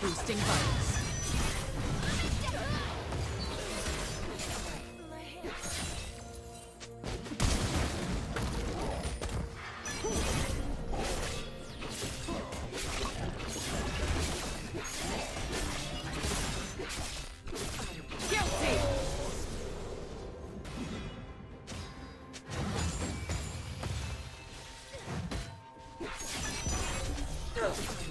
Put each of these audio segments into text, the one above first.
Boosting vitals. Let's go.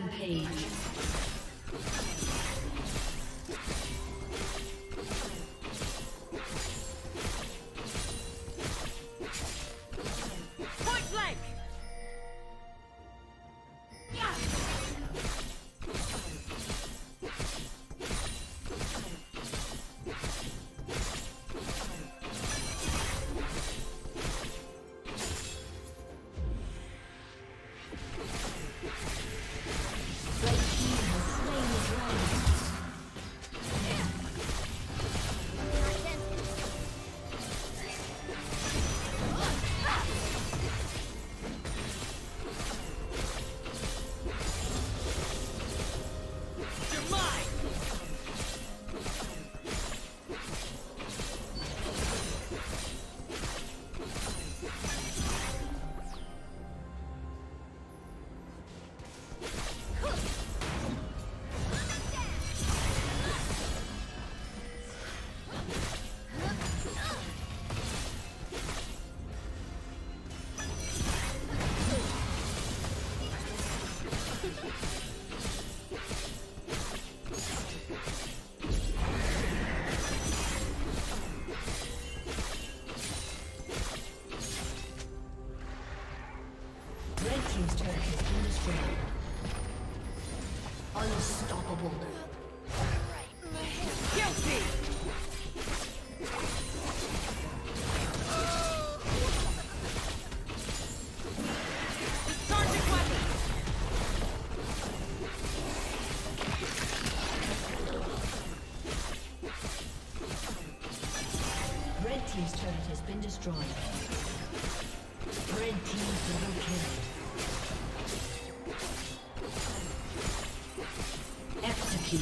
Rampage.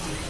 Executed.